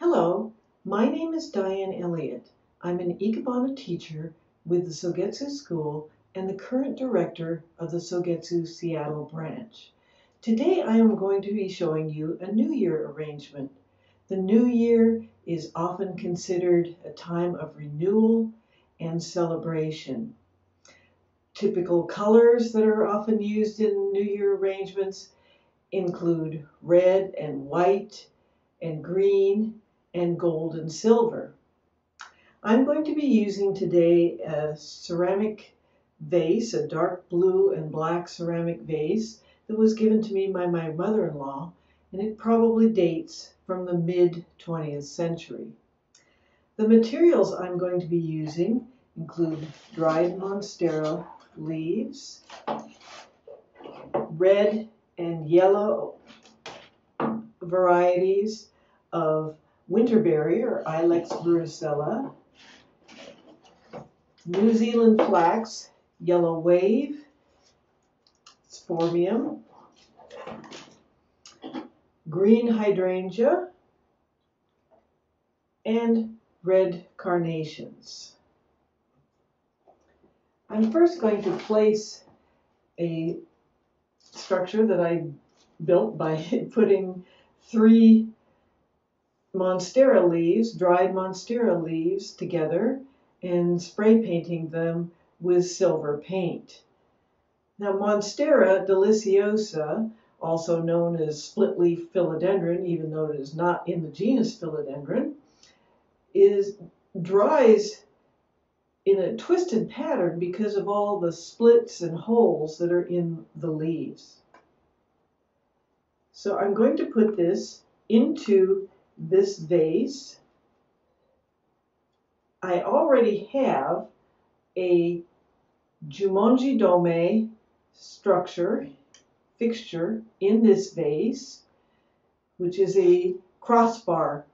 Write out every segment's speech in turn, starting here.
Hello, my name is Diane Elliott. I'm an Ikebana teacher with the Sogetsu School and the current director of the Sogetsu Seattle branch. Today I am going to be showing you a New Year arrangement. The New Year is often considered a time of renewal and celebration. Typical colors that are often used in New Year arrangements include red and white and green and gold and silver. I'm going to be using today a ceramic vase, a dark blue and black ceramic vase that was given to me by my mother-in-law, and it probably dates from the mid 20th century. The materials I'm going to be using include dried monstera leaves, red and yellow varieties of winterberry or Ilex verticillata, New Zealand flax, yellow wave, Phormium, green hydrangea, and red carnations. I'm first going to place a structure that I built by putting three monstera leaves, dried monstera leaves together and spray painting them with silver paint. Now Monstera deliciosa, also known as split leaf philodendron, even though it is not in the genus philodendron, is dries in a twisted pattern because of all the splits and holes that are in the leaves. So I'm going to put this into this vase. I already have a Jumonji Dome structure, fixture in this vase, which is a crossbar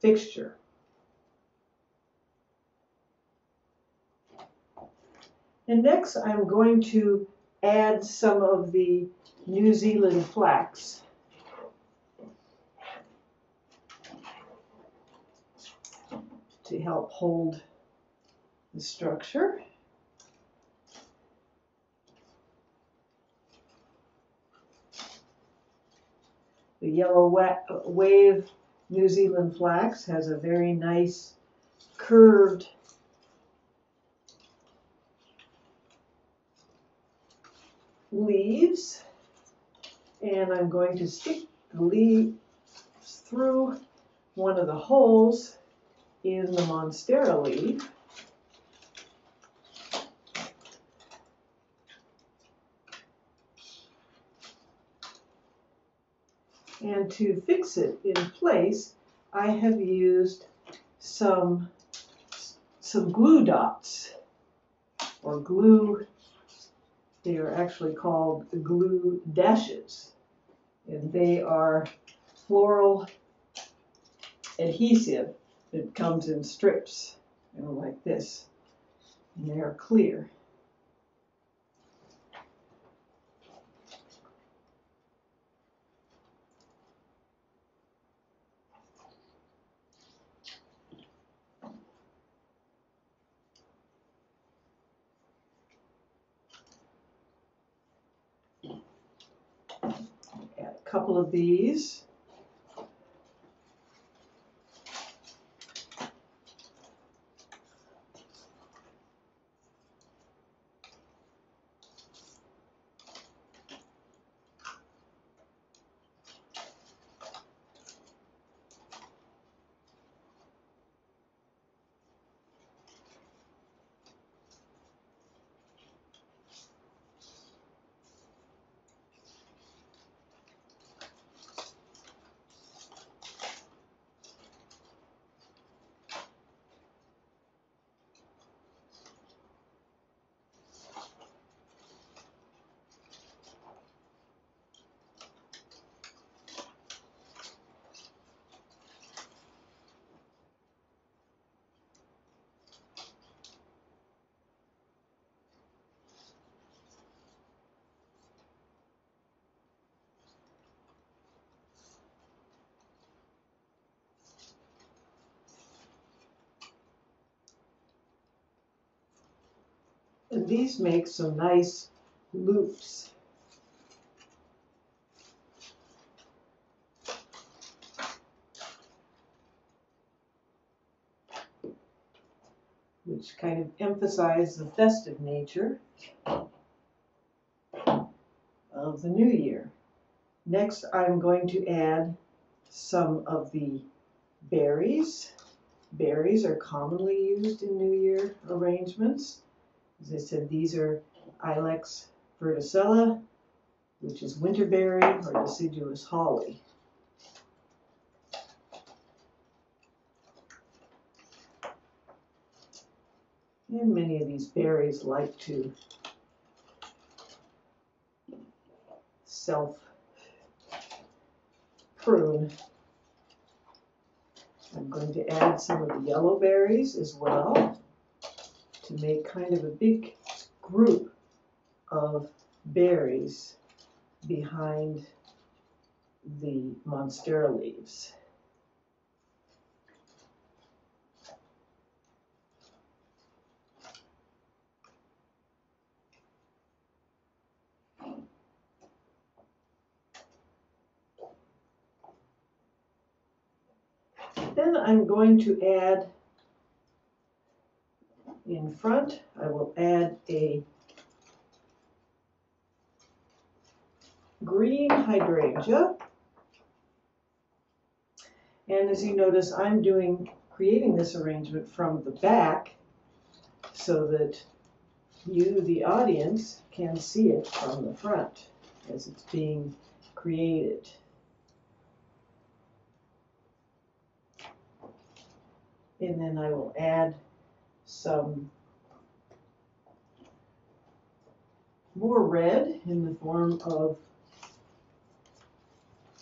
fixture. And next I'm going to add some of the New Zealand flax to help hold the structure. The yellow wave New Zealand flax has a very nice curved leaves and I'm going to stick the leaves through one of the holes in the monstera leaf. And to fix it in place, I have used some, some glue dots or glue, they are actually called glue dashes. And they are floral adhesive it comes in strips, you know, like this, and they are clear. Couple of these. And these make some nice loops. which kind of emphasize the festive nature of the new year. Next, I'm going to add some of the berries. Berries are commonly used in New Year arrangements. As I said, these are Ilex verticillata, which is winterberry or deciduous holly. And many of these berries like to self prune. I'm going to add some of the yellow berries as well to make kind of a big group of berries behind the monstera leaves. Then I'm going to add in front, I will add a green hydrangea. And as you notice, I'm doing creating this arrangement from the back so that you, the audience, can see it from the front as it's being created. And then I will add some more red in the form of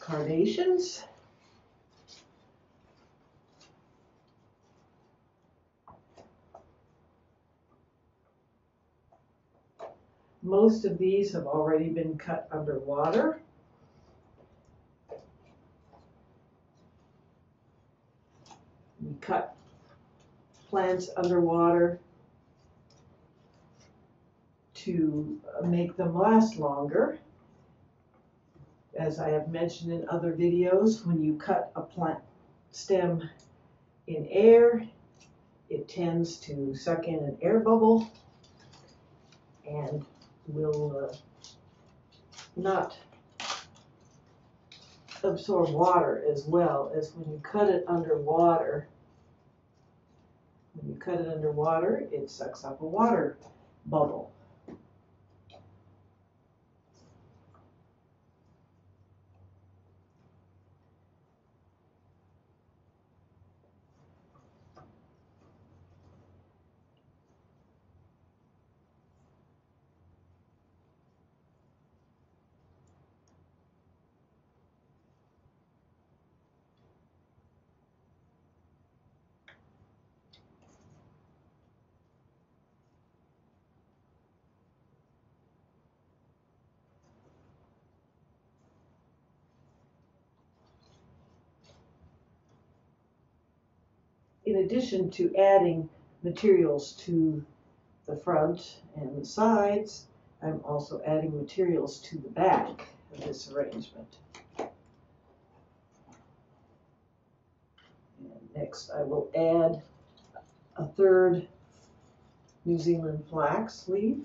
carnations. Most of these have already been cut underwater. We cut plants underwater to make them last longer. As I have mentioned in other videos, when you cut a plant stem in air, it tends to suck in an air bubble and will uh, not absorb water as well as when you cut it underwater when you cut it underwater, it sucks up a water bubble. In addition to adding materials to the front and the sides, I'm also adding materials to the back of this arrangement. And next I will add a third New Zealand flax leaf.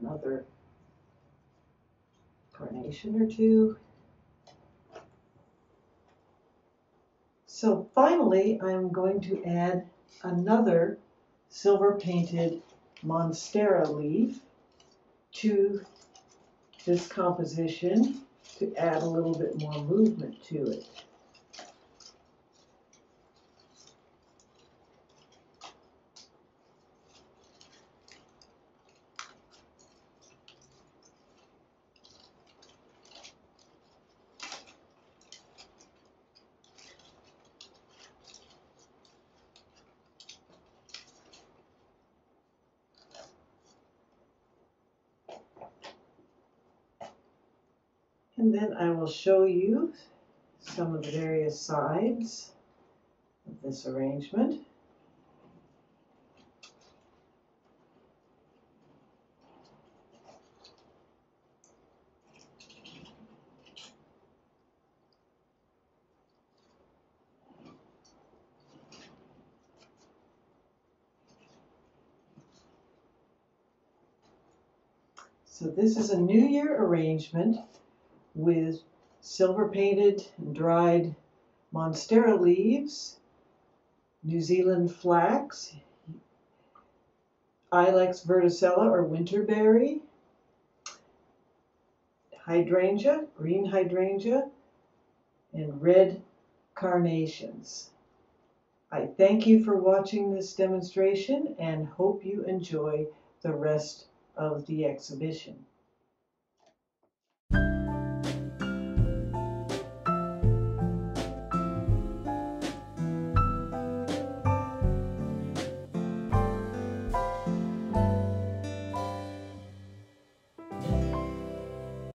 Another carnation or two. So finally, I'm going to add another silver painted monstera leaf to this composition to add a little bit more movement to it. And then I will show you some of the various sides of this arrangement. So this is a New Year arrangement with silver painted and dried monstera leaves, New Zealand flax, Ilex verticillata or winterberry, hydrangea, green hydrangea, and red carnations. I thank you for watching this demonstration and hope you enjoy the rest of the exhibition.